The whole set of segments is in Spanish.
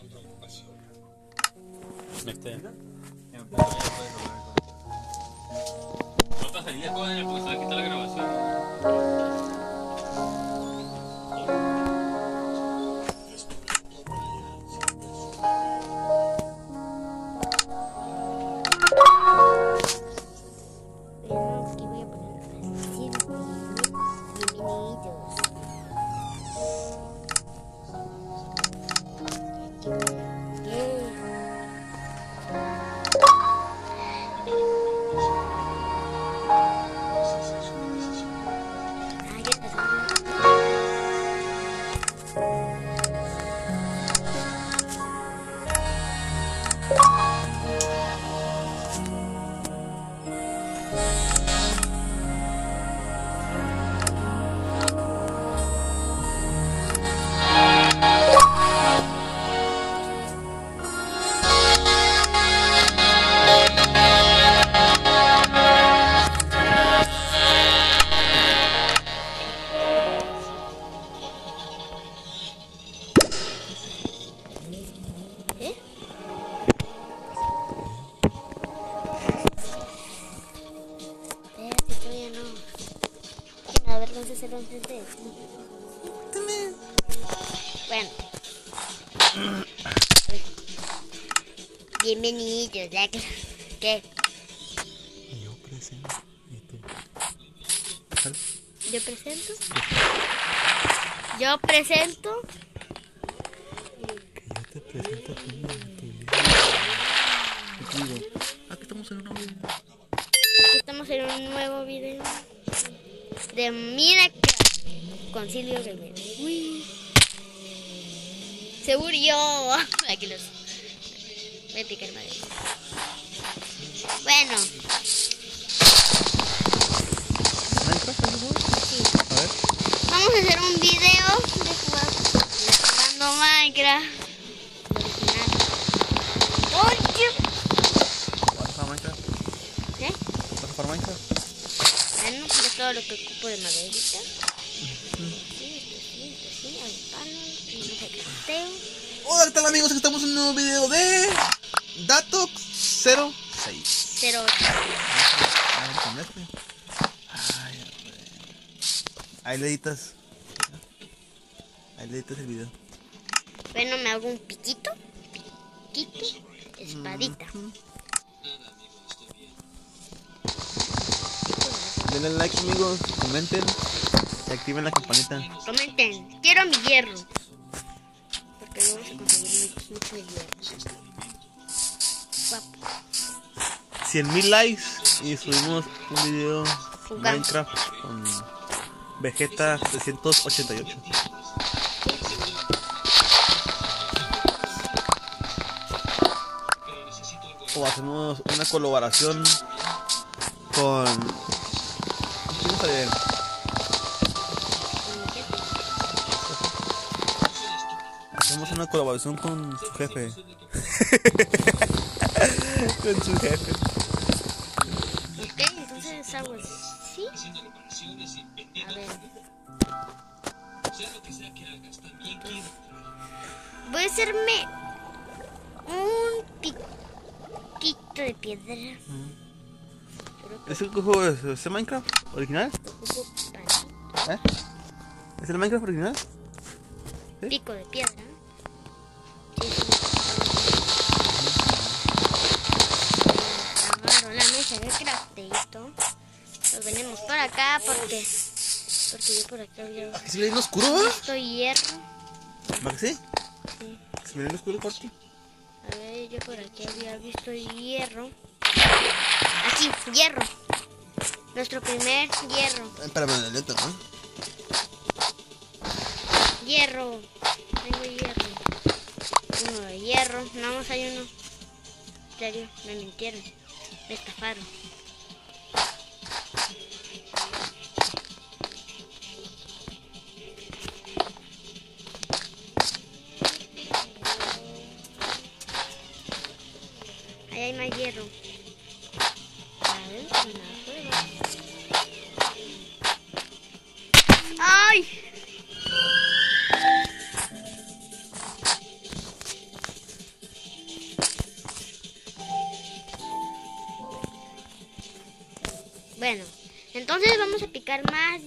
Pues, ya puedes doblar. No te salía todo en el pulso de quitar la grabación. Bienvenidos, ya que... ¿Qué? Yo presento. ¿Y tú? ¿Sale? ¿Yo presento? Yo presento... Que yo te presento a ti en tu vida. Y te digo, aquí estamos en. Estamos en un nuevo video de Minecraft con Silvio Rivera. Uy. Se murió. Aquí los. Voy a picar madera. Bueno, sí. A ver. Vamos a hacer un video de jugar jugando Minecraft. Oye. ¿Vas a Minecraft? ¿Eh? ¿Vas a jugar Minecraft? Bueno, de todo lo que ocupo de maderita. No. Hola, ¿qué tal amigos? Estamos en un nuevo video de Ahí le editas. Ahí le editas el video. bueno, me hago un piquito. Piquito, espadita. Denle like amigos, comenten y activen la campanita. Comenten, quiero mi hierro. Porque vamos a conseguir mucho, mucho hierro. Guapo. 100 mil likes y subimos un video Jugando. Minecraft con Vegeta 388. O hacemos una colaboración con. Hacemos una colaboración con su jefe. con su jefe. A ver. Voy a hacerme un piquito de piedra. ¿Es el juego es, el Minecraft original? ¿Eh? ¿Es el Minecraft original? pico de piedra. Sí, sí. Agarro la mesa de craftito. Lo venimos por acá porque porque yo por acá había ¿Aquí se ve bien oscuro, visto hierro. ¿Para que sí? Sí. ¿Se ve bien oscuro cuarto? A ver, yo por aquí había visto hierro. Aquí, hierro. Nuestro primer hierro. Eh, Espérame, lento, ¿no? Hierro. Tengo hierro. Uno de hierro. Nada más hay uno. En serio, me mintieron. Me estafaron. Picar más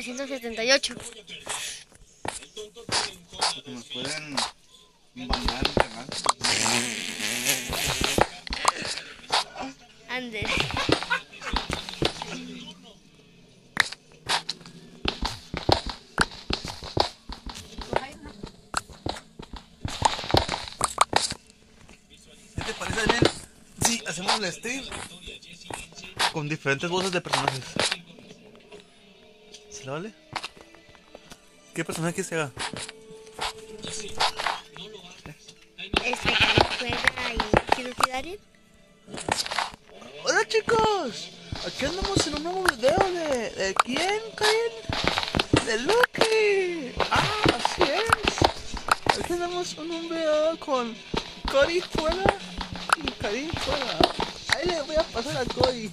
378. Nos pueden mandar Ande. ¿Qué te parece, Daniel? Sí, hacemos el stream con diferentes voces de personajes. ¿Se lo vale? ¿Qué personaje que haga? Este juega y Hola chicos, aquí andamos en un nuevo video de, de quién, Karin? De Lucky. Ah, así es. Aquí andamos en un video con Cory fuera y Karin fuera. Ahí le voy a pasar a Cory.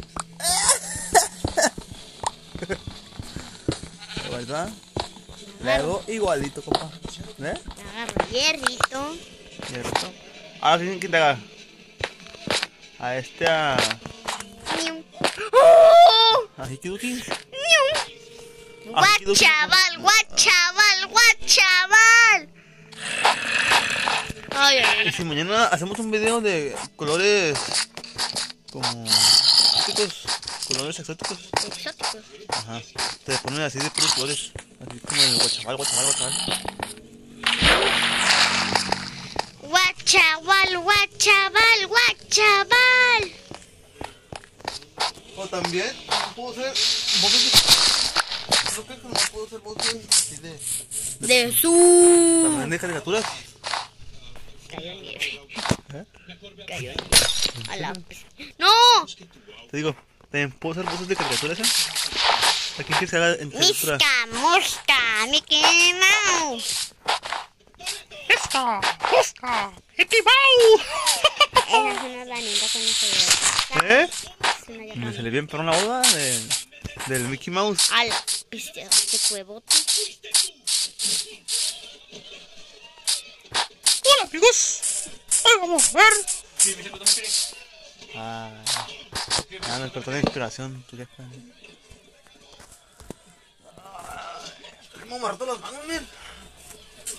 ¿Verdad? Le hago igualito, compa. ¿Eh? Agarro hierrito. Cierto. Ahora quién quién te haga. A este a. A Hikiduki. Ah, aquí dos- ¡Guachaval, guachaval, guachaval! Ay, ay, Y si mañana hacemos un video de colores como colores exóticos. Exóticos. ajá, te ponen así de puros colores, así como el guachaval, guachaval, guachaval. Guachaval, guachaval, guachaval. O también puedo hacer voces de... Creo que no puedo hacer voces así de... De su. También de caricaturas. Cayó nieve. ¿Eh? Cayó nieve. A la... ¡No! Te digo, también puedo hacer voces de caricaturas, ¿eh? ¿A quién que se haga en caricatura? Mosca, Mickey Mouse. ¡Esta! ¡Esta! ¡Equivau! Esa es una danita con ese ¿Eh? Me salió bien para una boda de, del Mickey Mouse. A la piste de huevote. Hola amigos. Hoy vamos a ver. Ah, ya me la inspiración, vieja. ¿Cómo me roto las manos, men?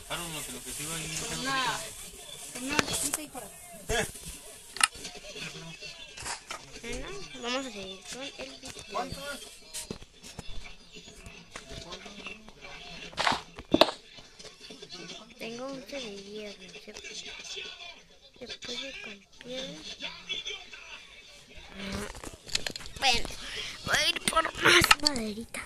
Ah, no, no, que lo que sigo ahí. Una. Una chiquita y para. Bueno, vamos a seguir con el video. ¿Cuánto? Tengo un de hierro. Se, se puede con piedra. Bueno, voy a ir por más maderita.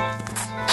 あ!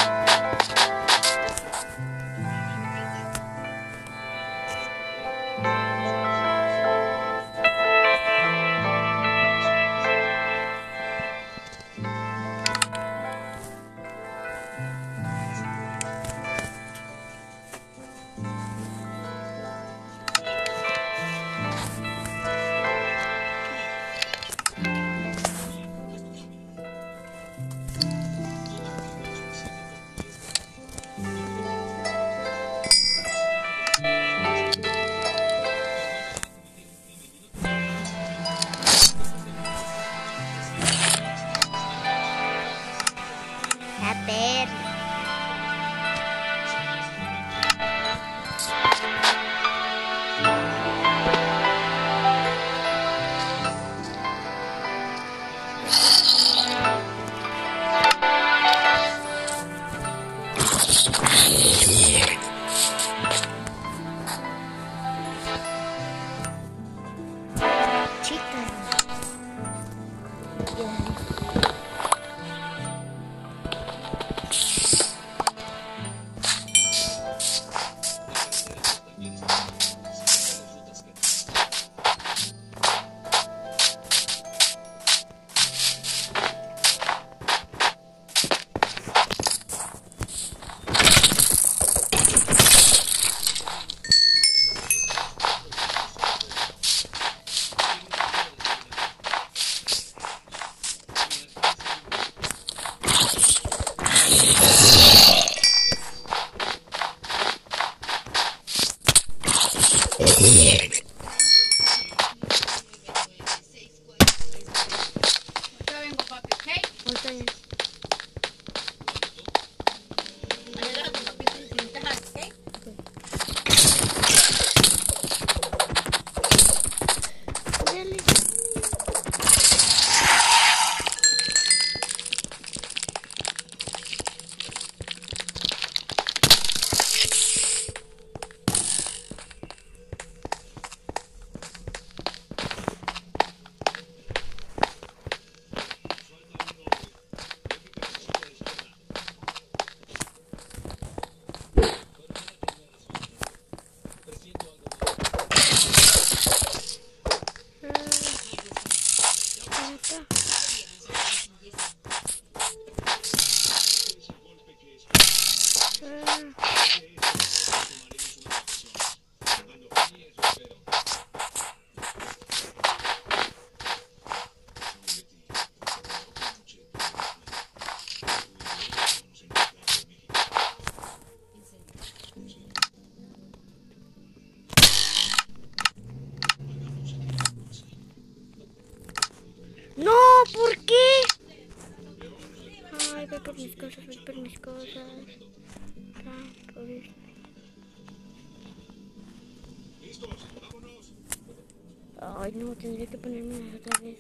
Tendría que ponerme otra vez.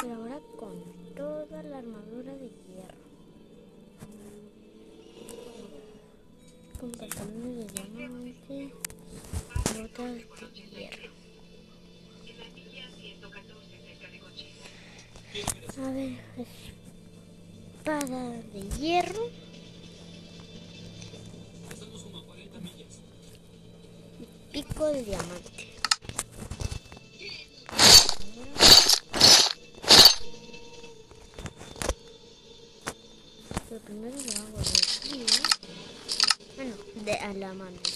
Pero ahora con toda la armadura de hierro. Con pantalones de diamante. Botas de hierro. A ver, espada de hierro. Pico de diamante. De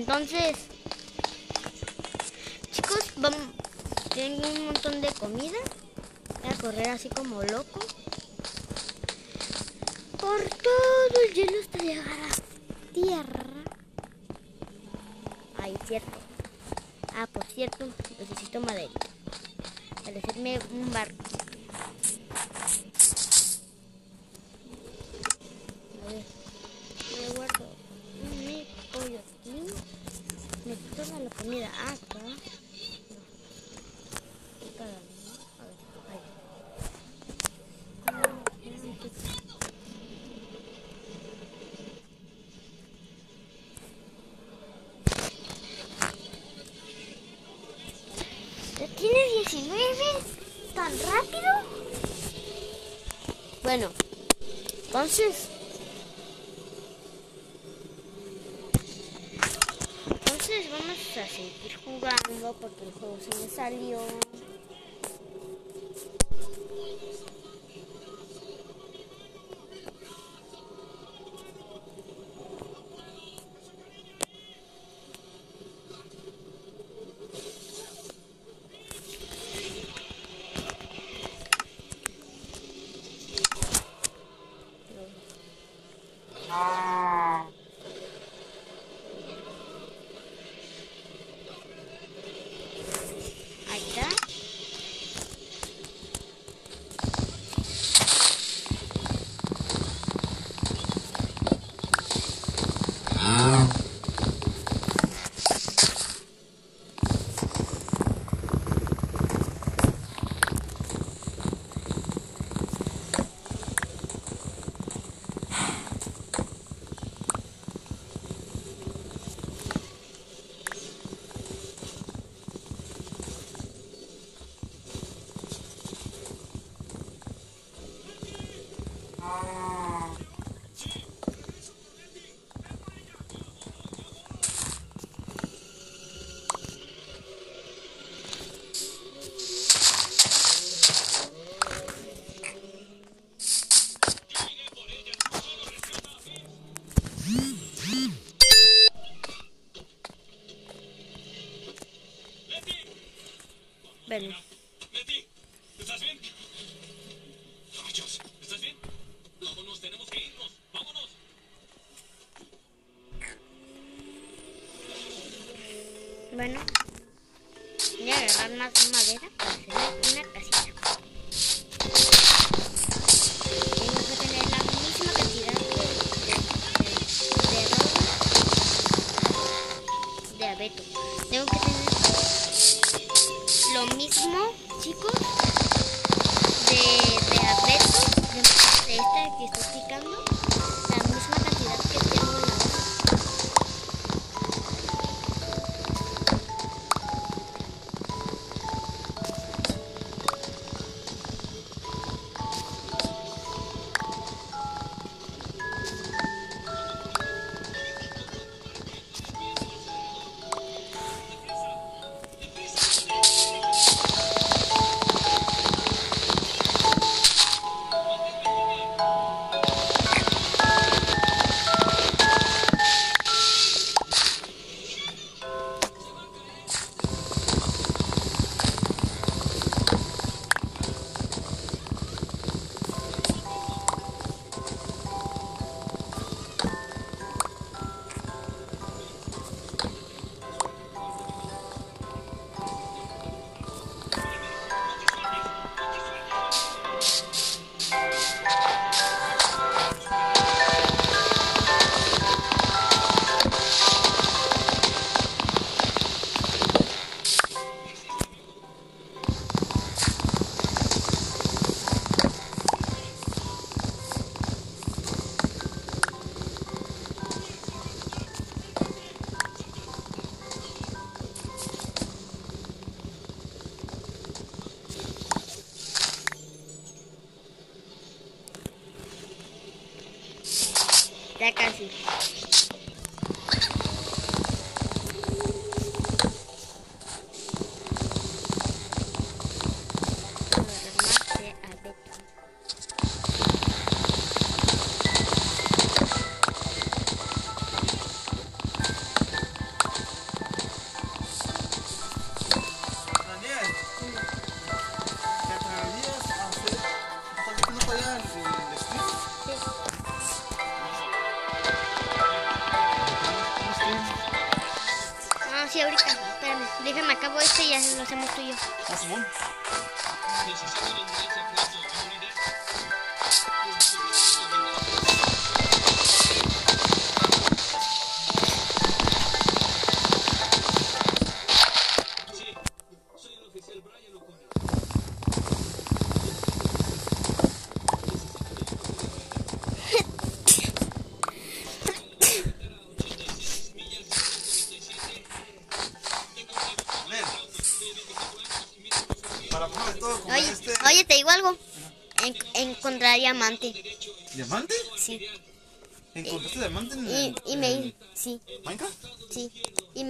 entonces, chicos, vamos, tengo un montón de comida. Voy a correr así como loco. Por todo el hielo hasta llegar a tierra. Ay, cierto. Ah, por cierto, necesito madera. Para hacerme un barco. Entonces Ya casi.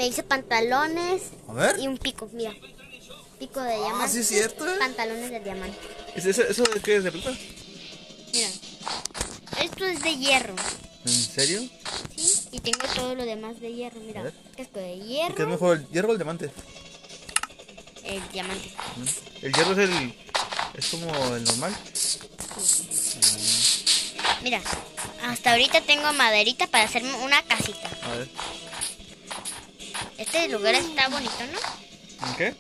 Me hice pantalones A ver. y un pico, mira. Pico de diamante. Ah, sí es cierto, eh. Pantalones de diamante. ¿Es ¿Eso, eso de qué es de plata? Mira. Esto es de hierro. ¿En serio? ¿Sí? Y tengo todo lo demás de hierro, mira. Esto de ¿Qué es hierro, mejor, el hierro o el diamante? el diamante. El hierro es el. Es como el normal. Mira, hasta ahorita tengo maderita para hacerme una casita. A ver. Este lugar está bonito, ¿no? ¿En qué?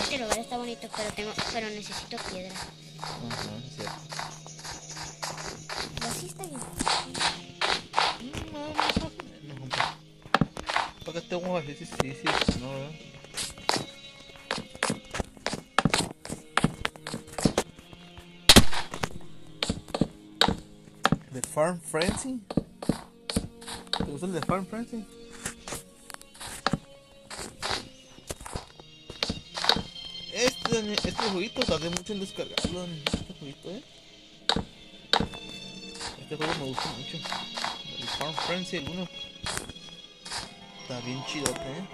Este lugar está bonito, pero tengo, pero necesito piedra. Ajá, es cierto. Así está bien. No, más o menos, hombre. Porque tengo así, sí, sí, sí, no, ¿verdad? ¿De Farm Frenzy? ¿Te gusta el de Farm Frenzy? Este, este jueguito tardé mucho en descargarlo, este jueguito, eh. Este juego me gusta mucho. El Farm Frenzy, el 1. Está bien chidote, eh.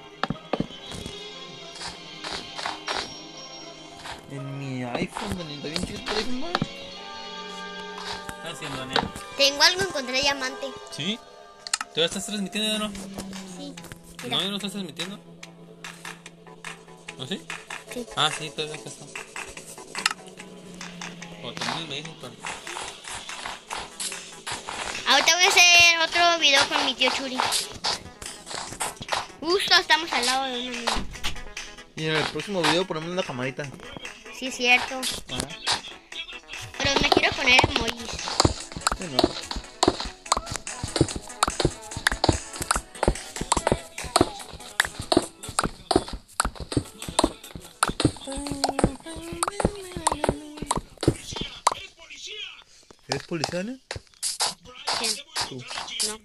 En mi iPhone, Daniel, está bien chido el iPhone, man. ¿Qué estás haciendo, Daniel? Tengo algo, encontré diamante. ¿Sí? ¿Tú ya estás transmitiendo o no? Sí. ¿No, Mira. no estás transmitiendo? ¿No sí? Sí. Ah, sí, todavía acá está. O también me dicen, pero... Ahorita voy a hacer otro video con mi tío Churi. Justo estamos al lado de una mina. Y en el próximo video ponemos una camarita. Sí, es cierto. Pero me quiero poner emojis. sí, no. ¿Eres policía, no? ¿Quién? Tú. No.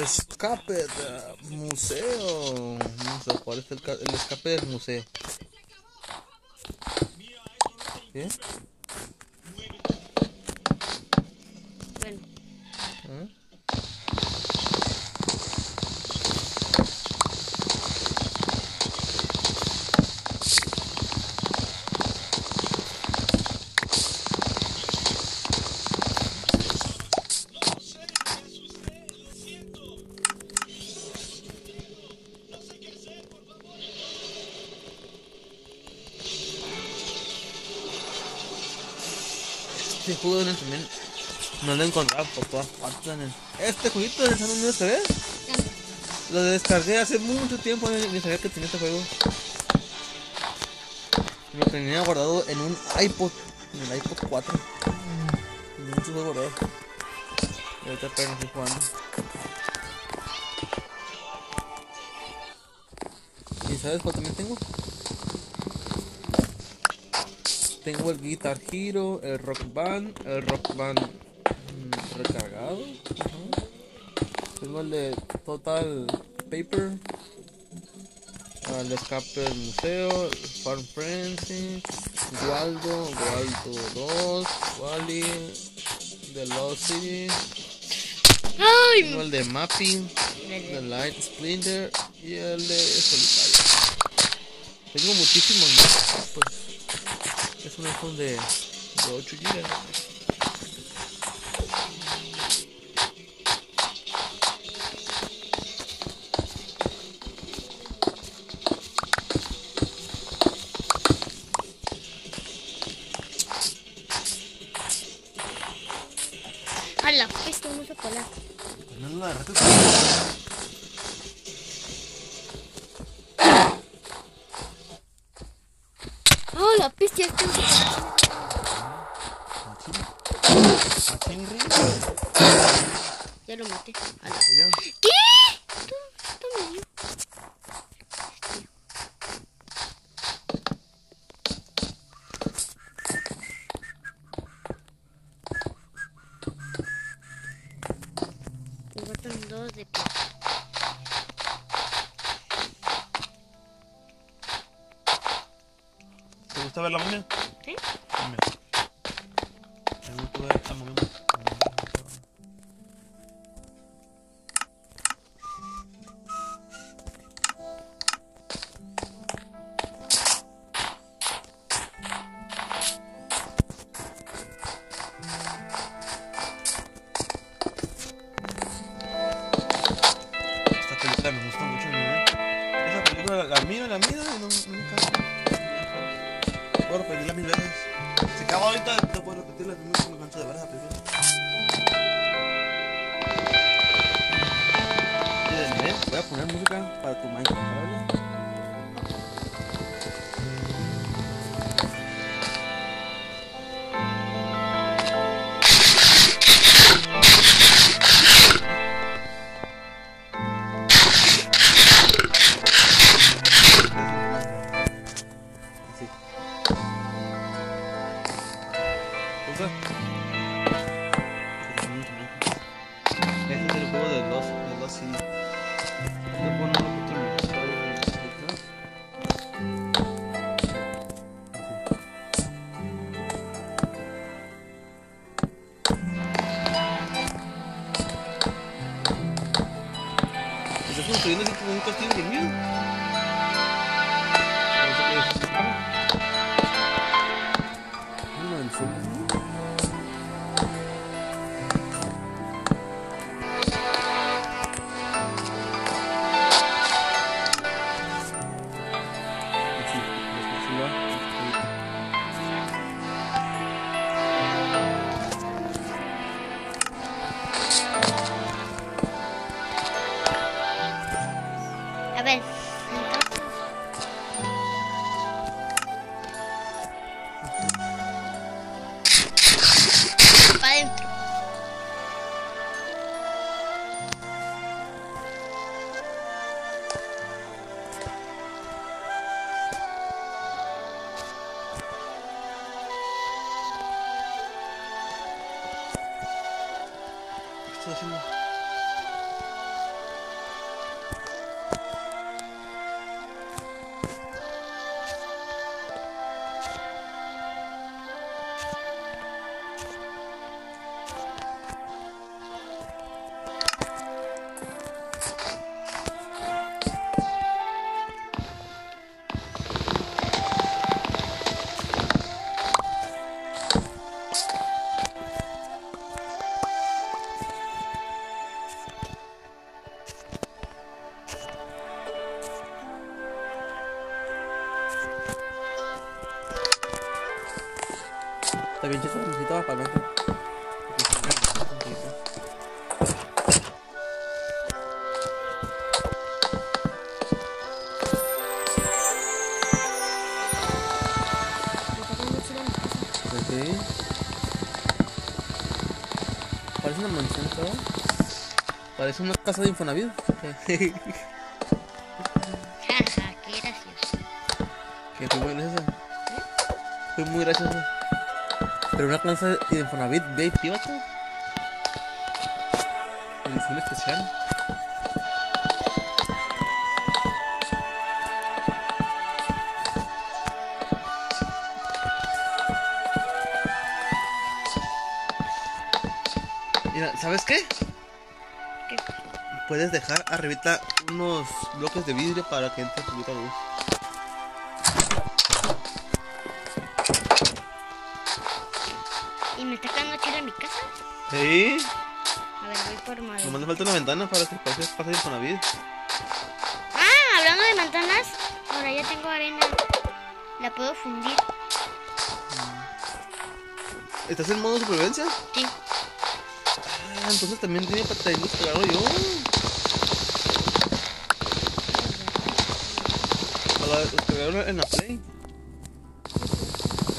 Escape del museo. Cuál es el, el escape del museo. Bueno. No lo he encontrado por todas partes. Este jueguito de San ¿sabes? Lo descargué hace mucho tiempo, ni sabía que tenía este juego. Lo tenía guardado en un iPod, en el iPod 4. Tenía mucho juego guardado. Y ahorita apenas estoy jugando. ¿Y sabes cuál también tengo? Tengo el Guitar Hero, el Rock Band, el Rock Band Tengo el de Total Paper, el escape del museo, Farm Frenzy, Waldo, Waldo 2, Wally, The Lost City, ¡Ay! tengo el de Mapping, The Light Splinter y el de Solitario. Tengo muchísimos más, pues. Es un iPhone de, de 8 GB. Ya lo maté. ¿Qué? Pausa. Parece una casa de Infonavit. Jaja, qué gracioso. que fue muy gracioso. Fue muy gracioso. Pero una casa de Infonavit VIP, vato. Edición especial. Mira, ¿sabes? ¿Qué? Puedes dejar arribita unos bloques de vidrio para que entre poquita luz. ¿Y me está quedando chido mi casa? Sí. A ver, voy por madera. Nomás le falta una ventana para que pase, pase el Infonavit. Ah, hablando de manzanas, ahora ya tengo arena. La puedo fundir. ¿Estás en modo supervivencia? Sí. Ah, entonces también tiene para descargarlo yo. Para descargarlo en la Play.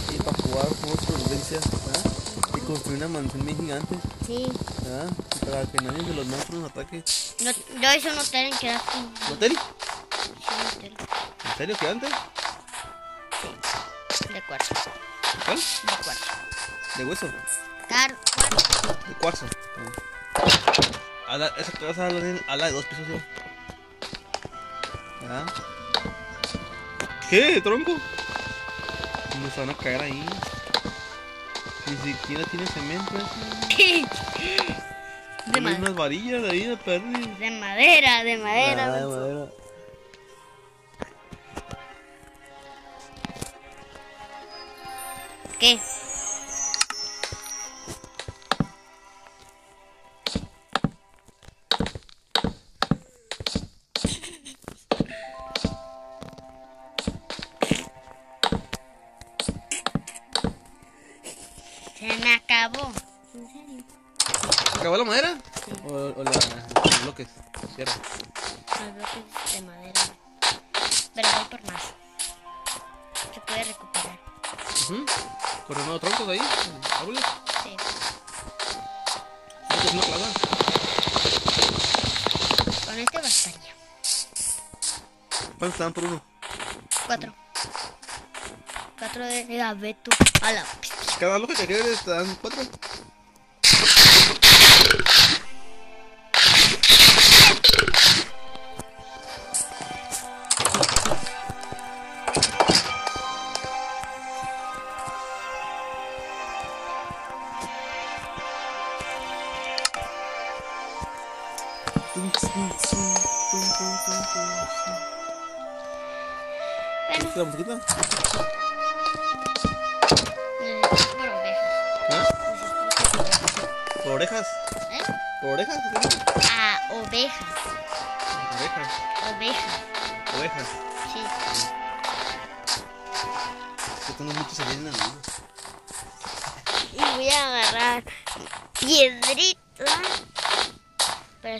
Y para jugar modo supervivencia. ¿verdad? Y construir una mansión bien gigante. Sí. ¿verdad? Y para que nadie de los monstruos nos ataque. No, yo hice un hotel en que era un ¿Un hotel? un hotel ¿En serio? ¿Gigante? de cuarzo. ¿Cuál? De cuarzo. ¿De hueso? Cuarzo. De cuarzo. A la, esa casa a la, de- a la de dos pisos, ¿sí? ¿Verdad? ¿Qué? ¿Tronco? Nos van a caer ahí. Ni siquiera tiene cemento. ¿eh? De, Tiene ma- unas varillas ahí de perdi. de madera, de madera. Ah, de madera. Acabó. ¿En serio? ¿Se acabó la madera? O, o la, los bloques. Cierra. Los bloques de madera. Pero voy por más. Se puede recuperar. Ujú. Coronado troncos ahí. Árboles. Sí. Esto es una plaga. Con este bastaría. ¿Cuántos estaban por uno? Cuatro. Cuatro de abeto. A la Cada bloque que quieres te dan cuatro.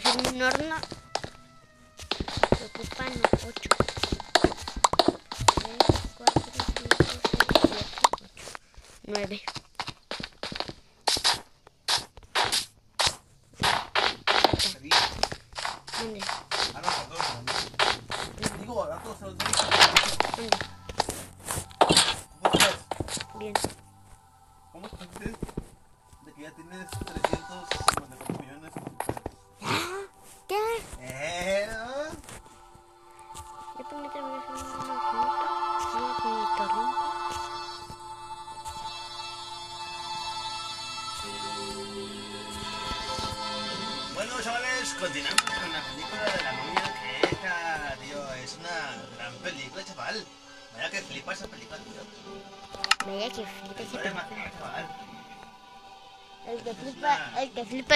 Hacer un horno. Se ocupan ocho. Tres, cuatro, cinco, seis, siete, ocho. Nueve. ¿Dónde?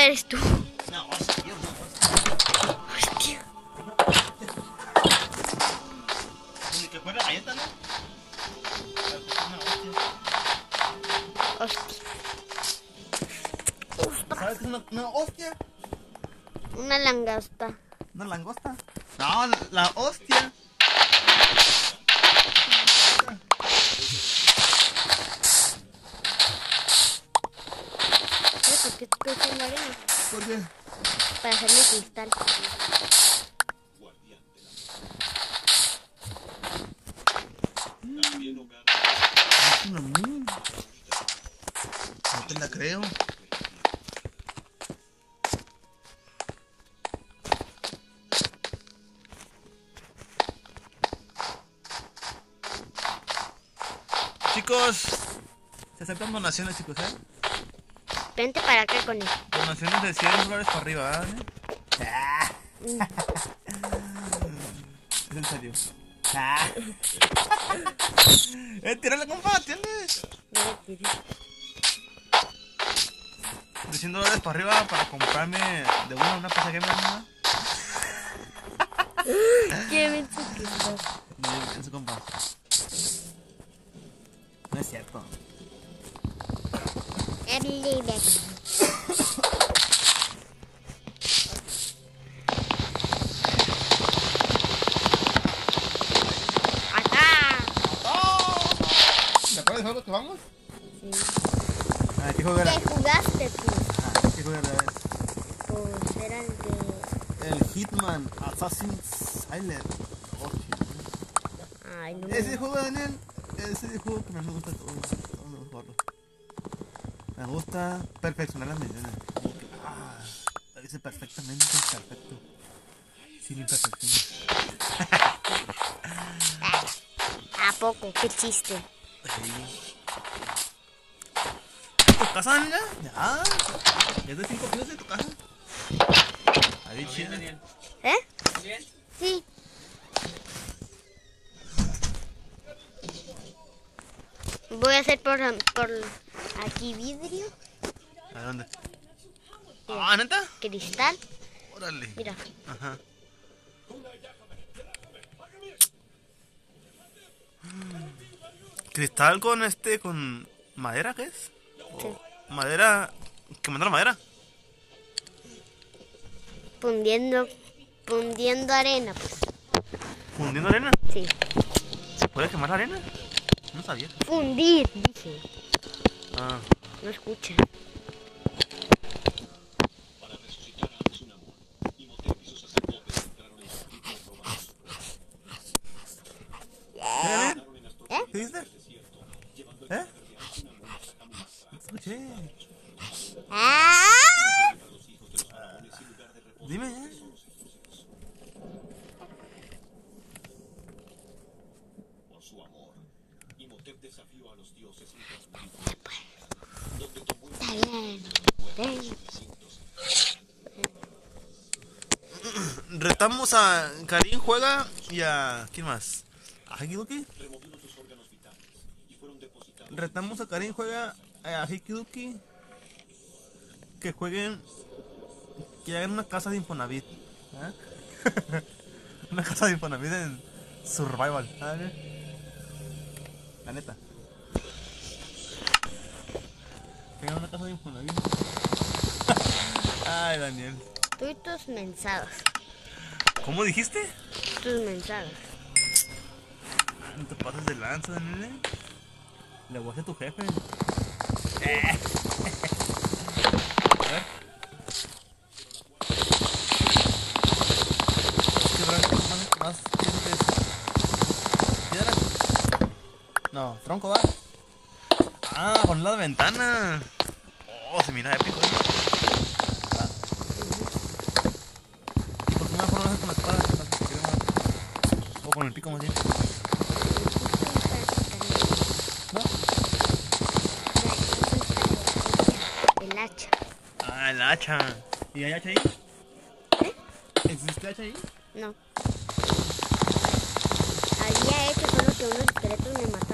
Eres tú. ¿Por qué? Para hacerme cristal. Es una. No te la creo. Chicos, se aceptan donaciones, chicos, ¿eh? Vente para acá con él. Donaciones de 100 dólares para arriba, ¿eh? Ah. Es en serio. Ah. eh, tírale, compa, ¿entiendes? De 100 dólares para arriba para comprarme de una una pasa gamer, ¿no? Qué menso que estás. No, en su compa. No es cierto. Beck. Acá. ¿Te acuerdas del juego que vamos? Sí. Ah, ¿qué juego era? ¿Qué jugaste tú? Ah, ¿qué juego era? Pues era el de. El Hitman Assassin's Island. Oh. Ay, no. Ese juego, Daniel, ese juego que me gusta todo. todo me gusta jugarlo. Me gusta perfeccionar las que, Ah, lo hice perfectamente, perfecto. Sin imperfecciones. ¿A poco? Qué chiste. Sí. ¿Tu casa, Daniel? Ya. ¿Es de 5 pisos de tu casa? Ahí Bien, chido. Daniel. ¿Eh? Bien. Sí. Voy a hacer por, por aquí vidrio, ¿A dónde? Ah, ¿neta? cristal. Órale. Mira, Ajá. Cristal con este, con madera, ¿qué es? Sí. Madera, que manda la madera. fundiendo, fundiendo arena, pues. Fundiendo arena. Sí. ¿Se puede quemar la arena? No sabía. Fundir, dije. Ah, No escucha. ¿qué, Daniel? ¿Eh? ¿Qué dijiste? ¿Eh? No te Escuché. ¡Ah! Dime, ¿eh? Está bien. Ven. Retamos a Karim Juega y a. ¿Quién más? ¿A Hikiduki? Retamos a Karim Juega a Hikiduki que jueguen. Que hagan una casa de Infonavit. ¿eh? una casa de Infonavit en Survival. La neta. Que hagan una casa de Infonavit. Ay, Daniel. Tus mensados. ¿Cómo dijiste? Tus mensados. No te pases de lanza, nene. Le voy a hacer tu jefe. Eh. A ver. No, tronco va. Ah, con la ventana. Oh, se mira épico. ¿eh? Ah. ¿Y por qué mejor no lo haces con la espada? O con el pico más bien. ¿No? El hacha. Ah, el hacha. ¿Y hay hacha ahí? ¿Eh? flecha ahí? No. Había hecho solo que unos esqueletos me mataron.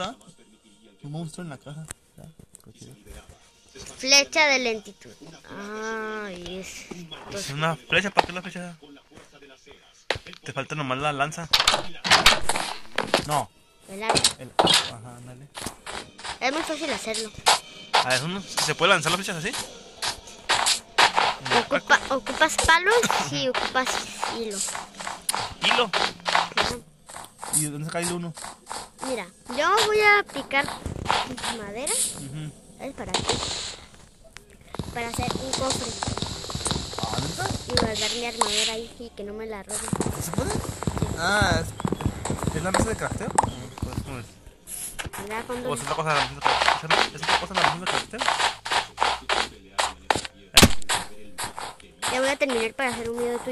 ¿Ah? Un monster en la chido. Flecha de lentitud. Ay, es. Es una flecha, ¿para qué la flecha? Te falta nomás la lanza. No, el área. el. Ajá, ándale. Es muy fácil hacerlo. A ver, uno, ¿se puede lanzar las flechas así? Ocupa, ocupas palos y ocupas hilo. Hilo. ¿Y dónde saca hilo uno? Mira, yo voy a picar madera. ¿Sabes para qué? Para hacer un cofre Ah, y guardar mi armadura ahí y que no me la roben. ¿Se puede? Ah, ¿es, ¿es la mesa de crafteo? Pues, ¿cómo es? Mira cuando ¿O es otra cosa la mesa de crafteo? ¿Es otra cosa la mesa de crafteo? ya voy a terminar para hacer un video tú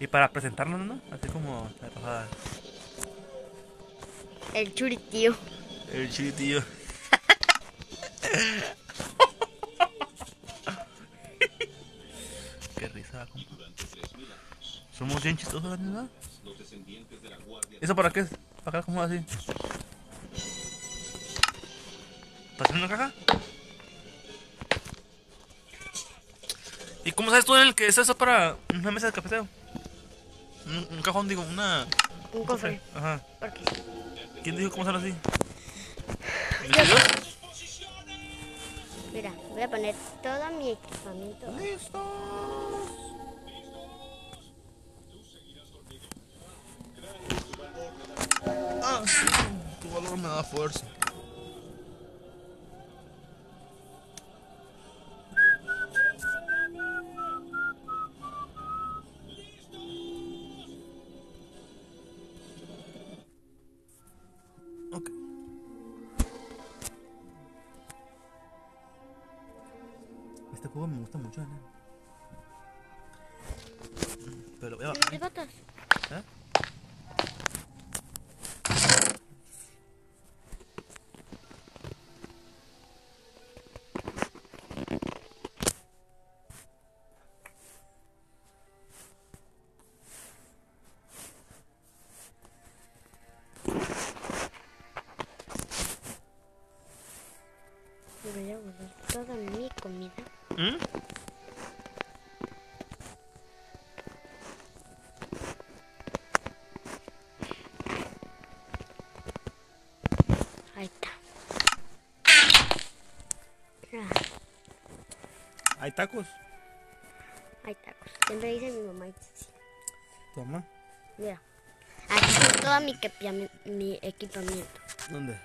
y para presentarnos, ¿no? Así como la pasada. El churitío. El chiquitillo. Qué risa, compa. Somos bien chistosos, ¿verdad? ¿Eso para qué es? ¿Para acá cómo así? ¿Para hacer una caja? ¿Y cómo sabes tú en el que es eso para una mesa de cafeteo? Un, un cajón, digo, una... Un cofre. Ajá. ¿Quién dijo cómo sale así? ¿El Yo-? Mira, voy a poner todo mi equipamiento. ¡Listos! Ah, tu valor me da fuerza. Este juego me gusta mucho, ¿eh? Pero voy a bajar. ¿Mm? Ahí está. ¿Hay tacos? hay tacos. Siempre dice mi mamá. Toma. Mira. Aquí está todo mi equipamiento. ¿Dónde?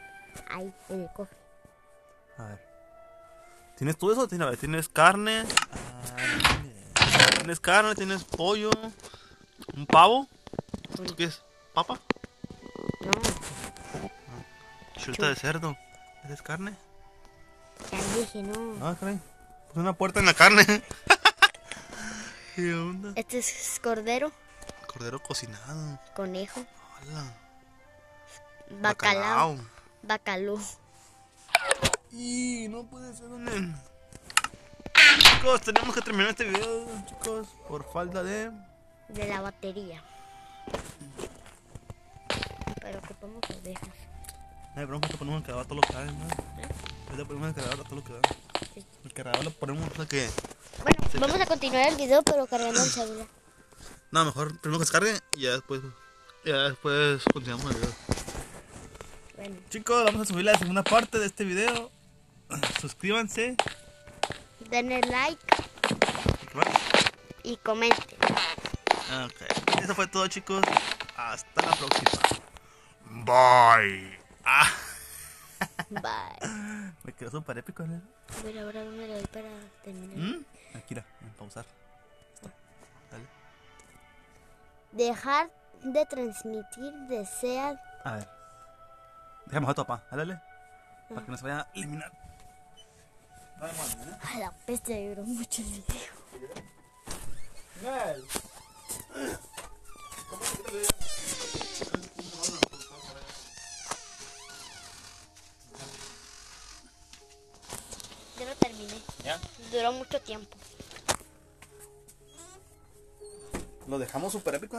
Ahí, en el cofre. A ver. ¿Tienes todo eso? Tienes, ¿tienes carne? ¿Tienes carne? ¿Tienes pollo? ¿Un pavo? ¿Esto qué es? ¿Papa? No, Chuleta de cerdo. ¿Esa es carne? ya dije, no. Ah, caray. Pues una puerta en la carne. ¿Qué onda? Este es cordero, Cordero cocinado. conejo, Hola. bacalao, bacalú. Y no puede ser un... Chicos, tenemos que terminar este video, chicos, por falta de... de la batería. Pero ocupamos ovejas. Ay, bronca, te ponemos el cargador todo lo que da, ¿no? Ahorita ponemos el cargador todo lo que da. Sí. El cargador lo ponemos, sea que... Bueno, vamos a continuar el video, pero cargando el celular. No, mejor primero que se cargue y ya después Ya después continuamos el video. Bueno, Chicos, vamos a subir la segunda parte de este video. Suscríbanse. denle like y comenten. Ok. Eso fue todo, chicos. Hasta la próxima. Bye. Ah, Bye. me quedó súper épico, ¿no? A ver, ahora dónde le doy para terminar. ¿Mm? Aquí, en pausar. Dale. Dejar de transmitir desea. A ver. Dejamos esto, papá. Dale. Para que no se vaya a eliminar. A la peste duró mucho el video. Ya lo terminé. ¿Ya? Duró mucho tiempo. Lo dejamos súper épico.